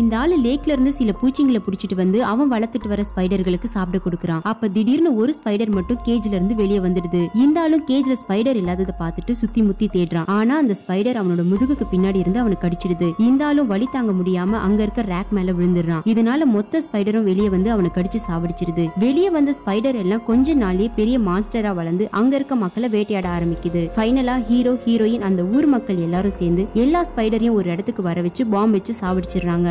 இந்த ஆளு லேக்ல இருந்து சில பூச்சிங்களை பிடிச்சிட்டு வந்து அவன் வளர்த்துட்டு வர ஸ்பைடர்களுக்கு சாப்பிட கொடுக்குறான். அப்ப திடீர்னு ஒரு ஸ்பைடர் மட்டும் கேஜ்ல இருந்து வெளியே வந்துடுது. இந்த ஆளும் கேஜ்ல ஸ்பைடர் இல்லாததை பார்த்துட்டு சுத்தி முத்தி தேடுறான். ஆனா அந்த ஸ்பைடர் அவனோட முதுகுக்கு பின்னாடி இருந்து அவனை கடிச்சிடுது. இந்த ஆளும் வழி தாங்க முடியாம அங்க இருக்க ரேக் மேல விழுந்துடுறான். இதனால மொத்த ஸ்பைடரும் வெளியே வந்து அவனை கடிச்சு சாவடிச்சிருது. வெளியே வந்த ஸ்பைடர் எல்லாம் கொஞ்ச நாளே பெரிய மான்ஸ்டரா வளர்ந்து அங்க இருக்க மக்களை வேட்டையாட ஆரம்பிக்குது. ஃபைனலா ஹீரோ ஹீரோயின் அந்த ஊர் மக்கள் எல்லாரும் சேர்ந்து எல்லா ஸ்பைடரையும் ஒரு இடத்துக்கு வர வச்சு பாம்பு வச்சு சாவடிச்சிடுறாங்க.